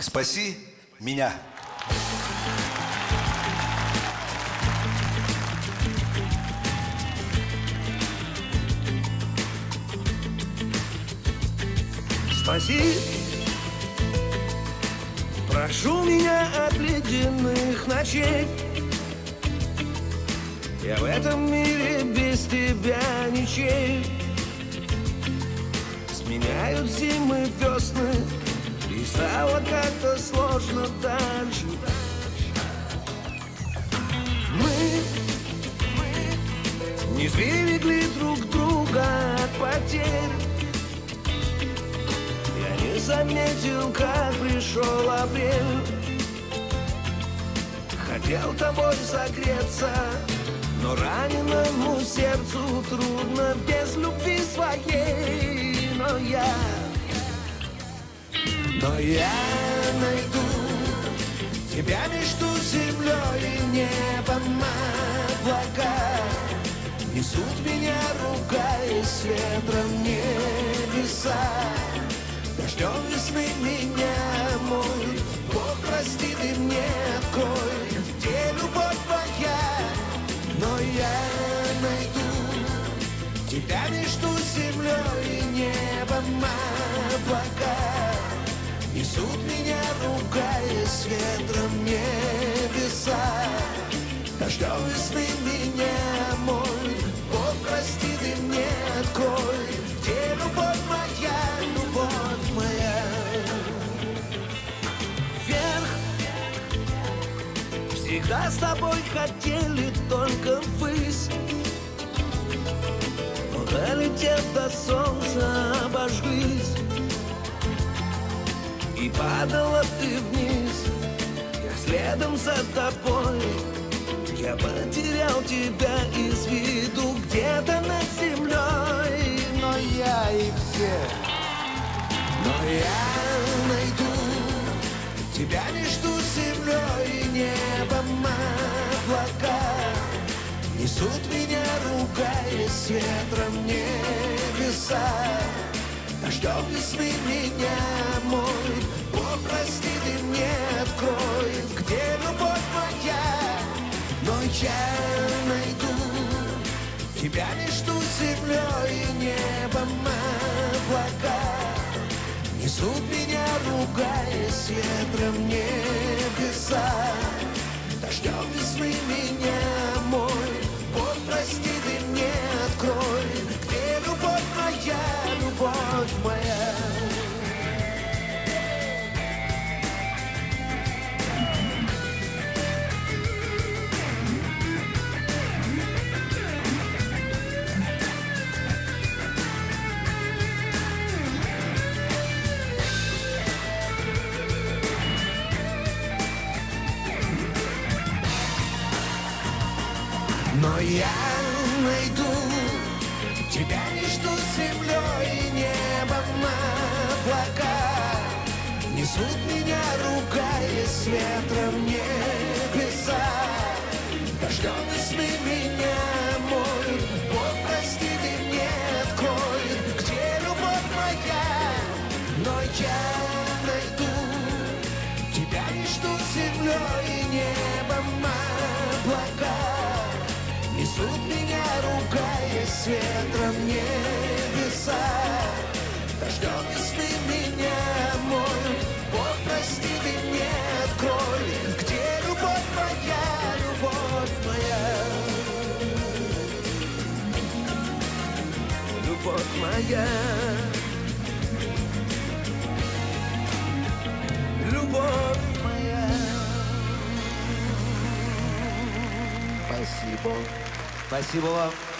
Спаси меня. Спаси, прошу меня от ледяных ночей. Я в этом мире без тебя ничей. Сменяют зимы весны, стало как-то сложно дальше. Мы, не сберегли друг друга от потерь. Я не заметил, как пришел апрель. Хотел тобой согреться, но раненому сердцу трудно без любви своей. Но я, но я найду тебя между землей и небом облака. Несут меня, ругаясь ветром небеса. Дождем весны меня мой Бог прости ты мне открой Где любовь твоя Но я найду Тебя между землей и небом облака Несут меня, ругаясь ветром небеса. Дождем весны меня мой Бог прости ты мне открой. Где любовь моя, любовь моя. Вверх. Всегда с тобой хотели только ввысь. Но долетев до солнца падала ты вниз Я следом за тобой. Я потерял тебя из виду Где-то над землей. Но я и все но я найду тебя между землей. И небом облака Несут меня, ругаясь ветром небеса. Дождем весны меня тебя между землей и небом облака. Несут меня, ругаясь ветром небеса Но я найду тебя между землей и небом облака Несут меня, ругаясь ветром небеса Дождем весны меня мой Бог, прости ты мне открой Где любовь моя. Но я Несут меня, ругаясь ветром небеса. Дождем весны меня мой Бог, прости ты мне открой Где любовь моя, любовь моя. Любовь моя. Любовь моя. Спасибо. Спасибо вам.